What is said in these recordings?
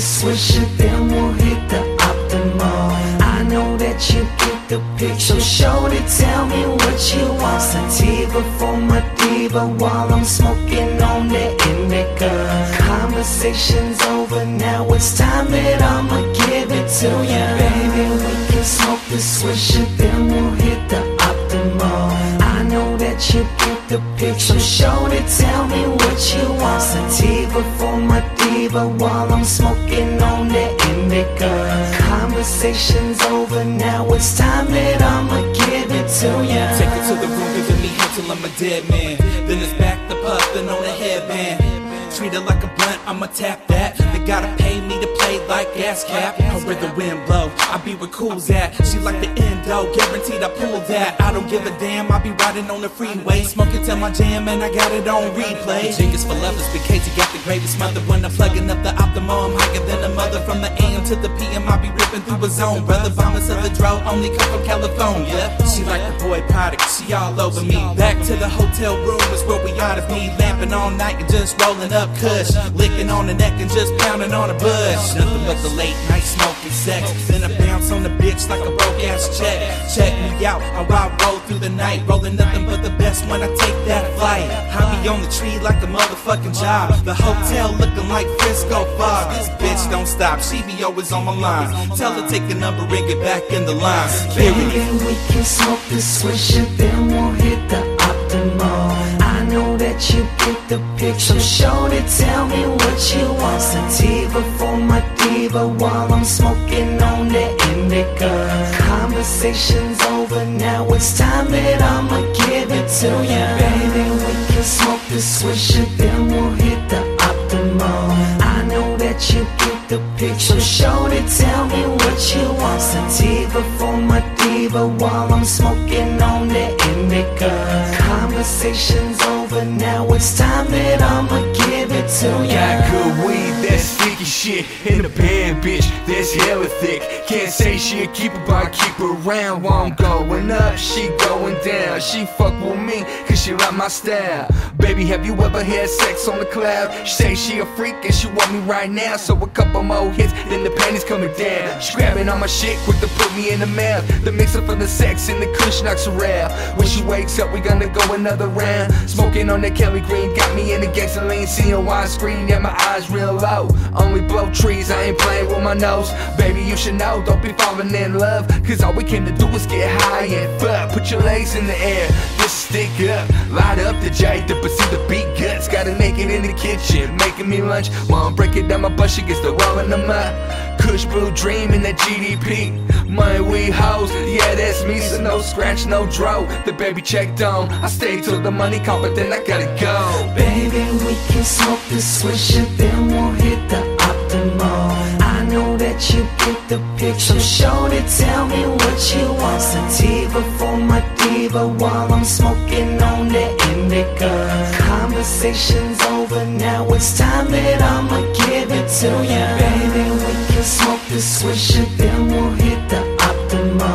smoke the swisher, then we'll hit the Optimo. I know that you get the picture. Show to tell me what you want. Sativa for my diva while I'm smoking on the indica. Conversation's the picture. Show to tell me what you want. Sativa for my diva while I'm smoking on the indica. Conversation's over now. It's time that I'ma give it to you. Take it to the room, giving me head till I'm a dead man. Then it's back to puffin' on the headband. Treat it like a blunt, I'ma tap that. They gotta pay me to play like gas cap. Or where the wind blow, I be where cool's at. She like the endo, guaranteed I pull that. I don't give a damn, I be riding on the freeway. Smoking till my jam and I got it on replay. Jig is for lovers, Casey got the greatest mother. When I'm plugging up the Optimo, I'm higher than From the AM to the PM, I be ripping through a zone. Brother vomits of the dro, only come from California. She like the boy product, she all over me. Back to the hotel room is where we ought to be. Lamping all night and just rolling up kush. Licking on the neck and just pounding on a bush. Nothing but the late night smoking sex. Then I bounce on the bitch like a broke ass check. Check me out, how I roll through the night. Rolling nothing but the best when I take that flight. I be on the tree like a motherfucking job. The hotel looking like Frisco fog. This bitch don't stop, she be always on my line. Tell her take a number and get back in the line. Baby, we can smoke the swisher, then we'll hit the that you get the picture. Show to tell me what you want. Sativa for my diva while I'm smoking on the indica. Conversation's over now. It's time that I'ma give it to you. Baby, we can smoke the swisher, then we'll hit the Optimo. I know that you get the picture. Show to tell me what you want. Sativa for my diva while I'm smoking on the indica. Conversation's over now. It's time that I'ma give it to ya. Got good weed, that sticky shit in the band, bitch. That's hella thick. Can't say she a keeper, but I keep her around. While I'm going up, she going down. She fuck with me, cause she like my style. Baby, have you ever had sex on the cloud? She say she a freak and she want me right now. So a couple more hits, then the panties coming down. She grabbing on my shit, quick to put me in the mouth. The mixer for the sex and the kush knocks her out. When she wakes up, we gonna go another round. Smoking on that Kelly Green, got me in the gangster lane, seeing widescreen, yeah, my eyes real low. Only blow trees, I ain't playing with my nose. Baby, you should know, don't be falling in love. Cause all we came to do is get high and fuck. Put your legs in the air, just stick up. Light up the J to pursue the beat guts. Gotta make it in the kitchen, making me lunch. While I'm breaking down my butt, she gets the rolling them up. Kush blue dream in that GDP. Money we hoes, yeah, that's me. So no scratch, no dro. The baby checked on. I stay till the money come, but then I gotta go. Baby, we can smoke the swisher, then we'll hit the Optimo. I know that you get the picture. Show to tell me what you want. Sativa for my diva while I'm smoking on the indica. Conversation's over now. It's time that I'ma give it to you. Baby, can smoke the swisher, then we'll hit the Optimo.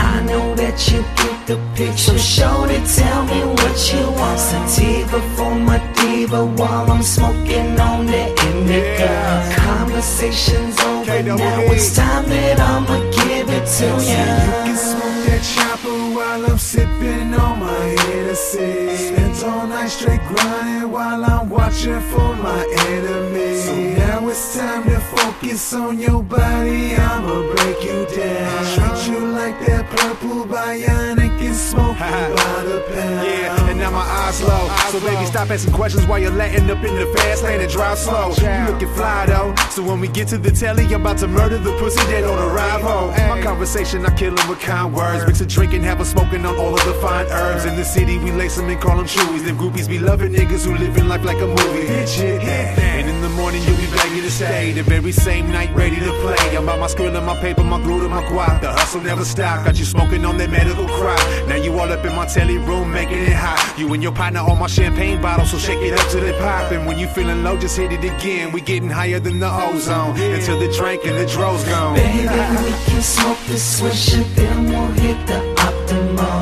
I know that you get the picture. Show to tell me what you want. Sativa for my diva while I'm smoking on the indica. Conversation's over now. It's time that I'ma give it to You can you. smoke that chopper while I'm sipping on my Hennessy. Spent all night straight grinding while I'm watching for my enemies. So it's time to focus on your body. I'ma break you down. Treat you like that purple bionic and smoke you by the pound. Yeah, and now my eyes low. So baby, stop asking questions while you're letting up in the fast lane and drive slow. You looking fly though. So when we get to the telly, I'm about to murder the pussy dead on arrival. My conversation, I kill 'em with kind words. Mix a drink and have a smoking on all of the fine herbs. In the city, we lace 'em and call 'em chewies. Them groupies be loving niggas who living life like a movie. Shit, And in the morning, you'll be begging to stay. The very same night, ready to play. I'm about my skrill and my paper, my glue to my guap. The hustle never stop. Got you smoking on that medical crop. Now you all up in my telly room, making it hot. You and your partner on my champagne bottle, so shake it up till it poppin'. When you feeling low, just hit it again. We getting higher than the ozone until the drink and the dro's gone. Baby, we can smoke the swisher, then we'll hit the Optimo.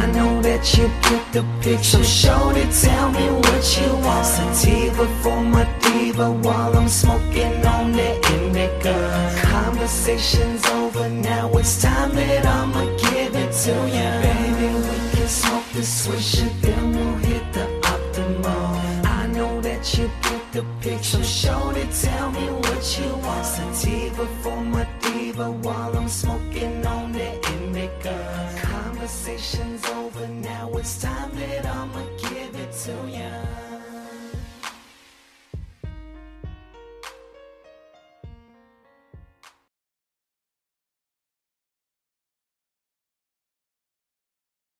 I know that you get the picture. So shorty, tell me what you want. Sativa for my diva while I'm smoking on that indica. Conversation's over now, it's time that I'ma give it to you. What you want. Sativa for my diva while I'm smoking on that indica. Conversation's over now, it's time that I'ma give it to you.